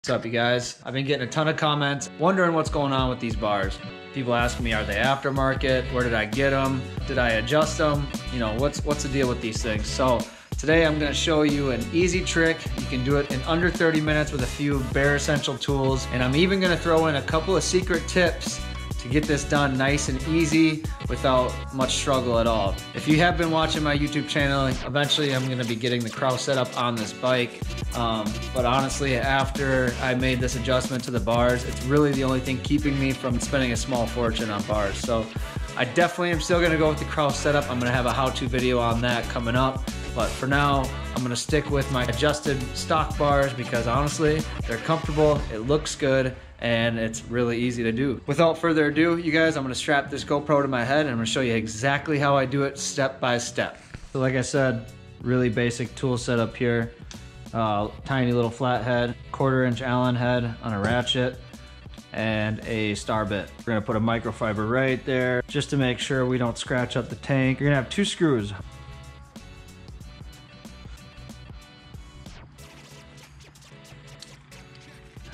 What's up, you guys? I've been getting a ton of comments wondering what's going on with these bars. People ask me, are they aftermarket? Where did I get them? Did I adjust them? You know, what's what's the deal with these things? So today I'm gonna show you an easy trick. You can do it in under 30 minutes with a few bare essential tools. And I'm even gonna throw in a couple of secret tips to get this done nice and easy without much struggle at all. If you have been watching my YouTube channel, eventually I'm gonna be getting the Kraus setup on this bike. Um, but honestly, after I made this adjustment to the bars, it's really the only thing keeping me from spending a small fortune on bars. So I definitely am still gonna go with the Kraus setup. I'm gonna have a how-to video on that coming up. But for now, I'm gonna stick with my adjusted stock bars because honestly, they're comfortable, it looks good, and it's really easy to do. Without further ado, you guys, I'm gonna strap this GoPro to my head and I'm gonna show you exactly how I do it step by step. So like I said, really basic tool setup here. Uh, tiny little flathead, quarter inch Allen head on a ratchet, and a star bit. We're gonna put a microfiber right there just to make sure we don't scratch up the tank. You're gonna have two screws.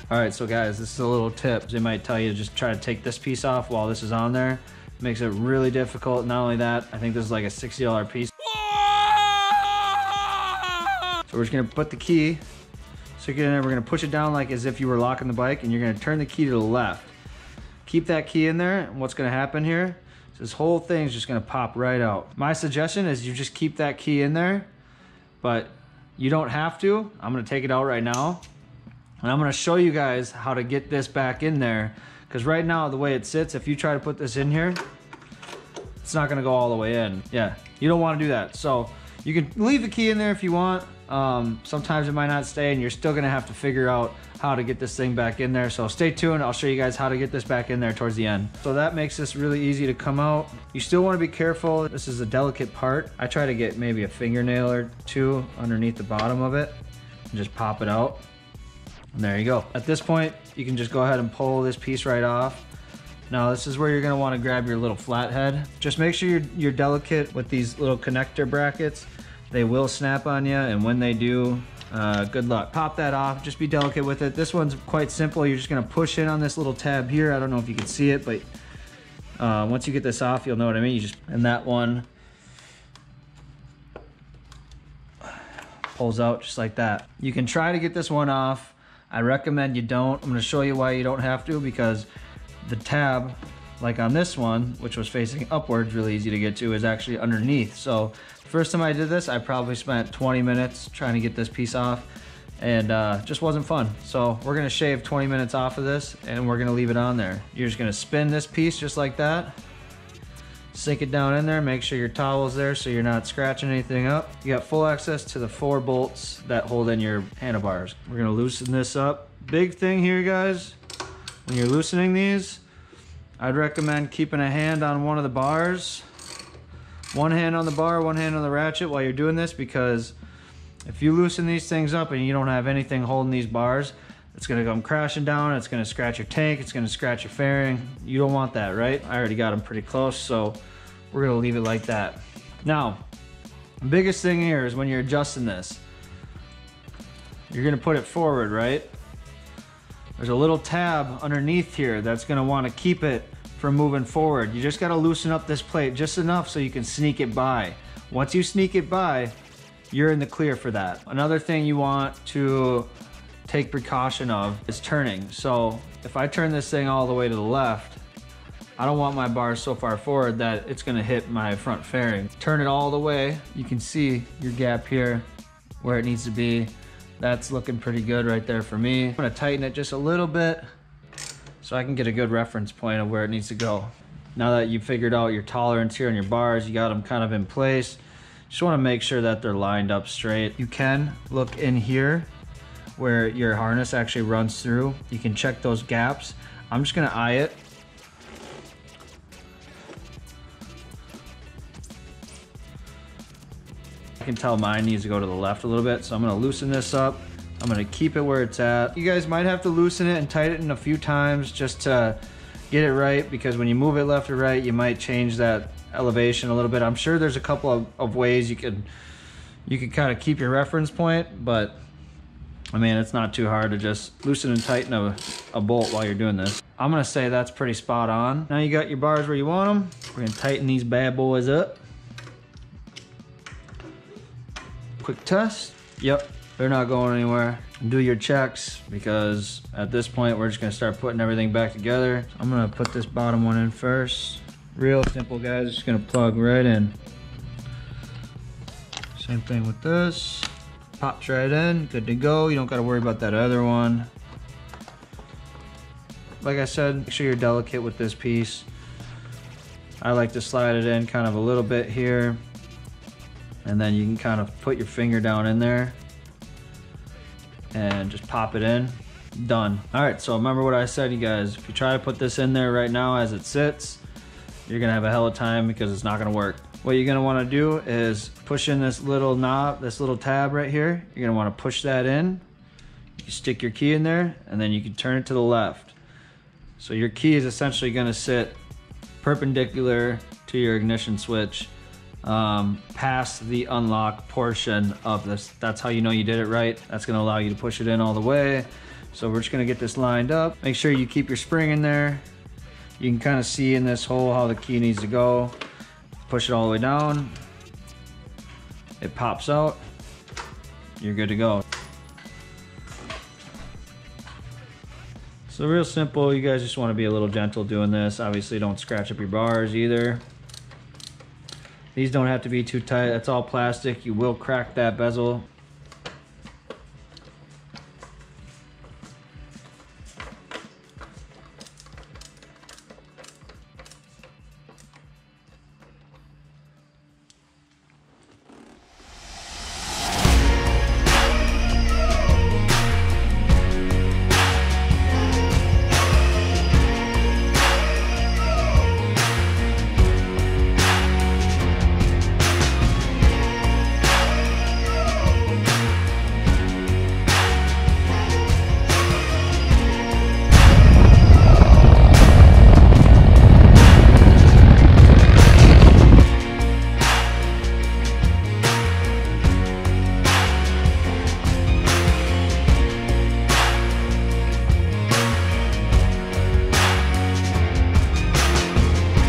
All right, so guys, this is a little tip. They might tell you to just try to take this piece off while this is on there. It makes it really difficult. Not only that, I think this is like a $60 piece. So we're just gonna put the key, So it in there, we're gonna push it down like as if you were locking the bike and you're gonna turn the key to the left. Keep that key in there, and what's gonna happen here is this whole thing's just gonna pop right out. My suggestion is you just keep that key in there, but you don't have to. I'm gonna take it out right now. And I'm gonna show you guys how to get this back in there. Because right now, the way it sits, if you try to put this in here, it's not gonna go all the way in. Yeah, you don't wanna do that. So you can leave the key in there if you want. Um, sometimes it might not stay and you're still gonna have to figure out how to get this thing back in there. So stay tuned, I'll show you guys how to get this back in there towards the end. So that makes this really easy to come out. You still wanna be careful, this is a delicate part. I try to get maybe a fingernail or two underneath the bottom of it and just pop it out. And there you go. At this point, you can just go ahead and pull this piece right off. Now this is where you're gonna wanna grab your little flathead. Just make sure you're, you're delicate with these little connector brackets. They will snap on you, and when they do, uh, good luck. Pop that off, just be delicate with it. This one's quite simple. You're just gonna push in on this little tab here. I don't know if you can see it, but uh, once you get this off, you'll know what I mean. You just, and that one pulls out just like that. You can try to get this one off. I recommend you don't. I'm gonna show you why you don't have to because the tab, like on this one, which was facing upwards, really easy to get to, is actually underneath. So first time I did this, I probably spent 20 minutes trying to get this piece off and uh, just wasn't fun. So we're gonna shave 20 minutes off of this and we're gonna leave it on there. You're just gonna spin this piece just like that sink it down in there make sure your towel's there so you're not scratching anything up. You got full access to the four bolts that hold in your handlebars. We're gonna loosen this up. Big thing here guys when you're loosening these I'd recommend keeping a hand on one of the bars. One hand on the bar one hand on the ratchet while you're doing this because if you loosen these things up and you don't have anything holding these bars it's gonna come crashing down, it's gonna scratch your tank, it's gonna scratch your fairing. You don't want that, right? I already got them pretty close, so we're gonna leave it like that. Now, the biggest thing here is when you're adjusting this, you're gonna put it forward, right? There's a little tab underneath here that's gonna wanna keep it from moving forward. You just gotta loosen up this plate just enough so you can sneak it by. Once you sneak it by, you're in the clear for that. Another thing you want to take precaution of is turning. So if I turn this thing all the way to the left, I don't want my bar so far forward that it's gonna hit my front fairing. Turn it all the way. You can see your gap here where it needs to be. That's looking pretty good right there for me. I'm gonna tighten it just a little bit so I can get a good reference point of where it needs to go. Now that you've figured out your tolerance here on your bars, you got them kind of in place, just wanna make sure that they're lined up straight. You can look in here where your harness actually runs through. You can check those gaps. I'm just gonna eye it. I can tell mine needs to go to the left a little bit, so I'm gonna loosen this up. I'm gonna keep it where it's at. You guys might have to loosen it and tighten it a few times just to get it right because when you move it left or right, you might change that elevation a little bit. I'm sure there's a couple of, of ways you could you could kind of keep your reference point, but I mean, it's not too hard to just loosen and tighten a, a bolt while you're doing this. I'm gonna say that's pretty spot on. Now you got your bars where you want them. We're gonna tighten these bad boys up. Quick test. Yep, they're not going anywhere. Do your checks because at this point we're just gonna start putting everything back together. I'm gonna put this bottom one in first. Real simple guys, just gonna plug right in. Same thing with this. Pops right in, good to go. You don't gotta worry about that other one. Like I said, make sure you're delicate with this piece. I like to slide it in kind of a little bit here. And then you can kind of put your finger down in there and just pop it in. Done. All right, so remember what I said, you guys. If you try to put this in there right now as it sits, you're gonna have a hell of a time because it's not gonna work. What you're gonna wanna do is push in this little knob, this little tab right here. You're gonna wanna push that in. You stick your key in there and then you can turn it to the left. So your key is essentially gonna sit perpendicular to your ignition switch um, past the unlock portion of this. That's how you know you did it right. That's gonna allow you to push it in all the way. So we're just gonna get this lined up. Make sure you keep your spring in there. You can kind of see in this hole how the key needs to go. Push it all the way down. It pops out. You're good to go. So real simple, you guys just want to be a little gentle doing this. Obviously don't scratch up your bars either. These don't have to be too tight, that's all plastic. You will crack that bezel